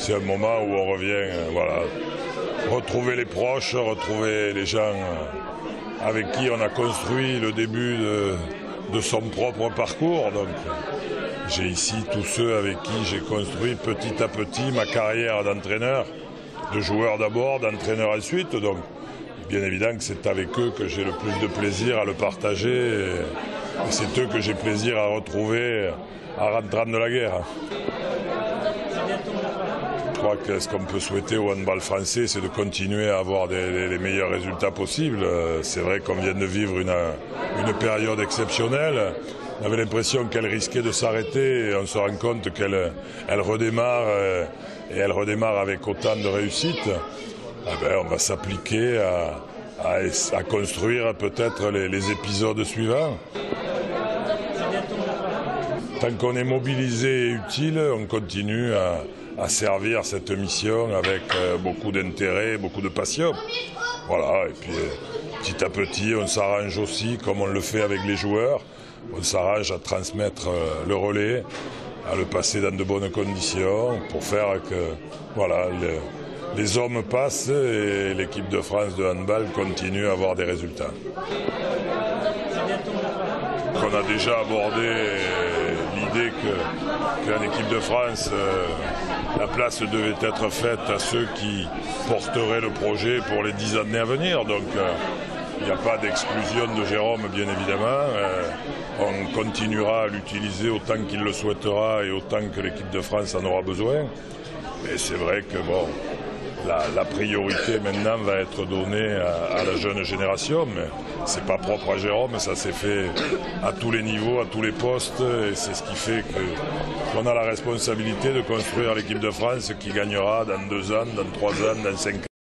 c'est un moment où on revient, euh, voilà, retrouver les proches, retrouver les gens euh, avec qui on a construit le début de, son propre parcours. Donc, j'ai ici tous ceux avec qui j'ai construit petit à petit ma carrière d'entraîneur, de joueur d'abord, d'entraîneur ensuite. Donc, bien évidemment que c'est avec eux que j'ai le plus de plaisir à le partager. Et c'est eux que j'ai plaisir à retrouver à rentrant de la guerre. Je crois que ce qu'on peut souhaiter au handball français, c'est de continuer à avoir les meilleurs résultats possibles. C'est vrai qu'on vient de vivre une, une période exceptionnelle. On avait l'impression qu'elle risquait de s'arrêter et on se rend compte qu'elle elle redémarre euh, et elle redémarre avec autant de réussite. Ah ben, on va s'appliquer à, à, construire peut-être les, épisodes suivants. Tant qu'on est mobilisé et utile, on continue à, servir cette mission avec euh, beaucoup d'intérêt, beaucoup de passion. Voilà, et puis euh, petit à petit, on s'arrange aussi, comme on le fait avec les joueurs, on s'arrange à transmettre euh, le relais, à le passer dans de bonnes conditions pour faire que voilà, les hommes passent et l'équipe de France de handball continue à avoir des résultats. On a déjà abordé l'idée qu'en équipe de France, euh, la place devait être faite à ceux qui porteraient le projet pour les dix années à venir. Donc euh, il n'y a pas d'exclusion de Jérôme, bien évidemment. Euh, on continuera à l'utiliser autant qu'il le souhaitera et autant que l'équipe de France en aura besoin. Mais c'est vrai que bon, la, priorité maintenant va être donnée à, la jeune génération, mais c'est pas propre à Jérôme, ça s'est fait à tous les niveaux, à tous les postes, et c'est ce qui fait qu'on a la responsabilité de construire l'équipe de France qui gagnera dans deux ans, dans trois ans, dans cinq